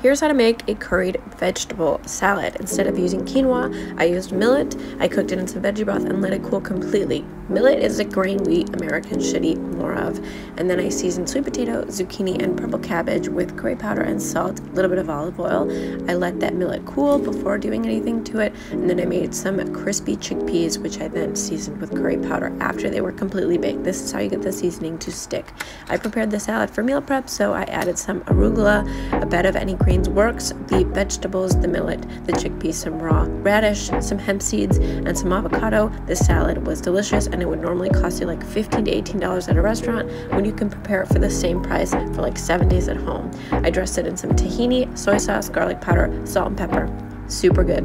Here's how to make a curried vegetable salad. Instead of using quinoa, I used millet. I cooked it in some veggie broth and let it cool completely. Millet is a grain we Americans should eat more of. And then I seasoned sweet potato, zucchini, and purple cabbage with curry powder and salt, a little bit of olive oil. I let that millet cool before doing anything to it. And then I made some crispy chickpeas, which I then seasoned with curry powder after they were completely baked. This is how you get the seasoning to stick. I prepared the salad for meal prep, so I added some arugula, a bed of any greens works, the vegetables, the millet, the chickpeas, some raw radish, some hemp seeds, and some avocado. This salad was delicious and it would normally cost you like 15 to $18 at a restaurant when you can prepare it for the same price for like seven days at home. I dressed it in some tahini, soy sauce, garlic powder, salt, and pepper. Super good.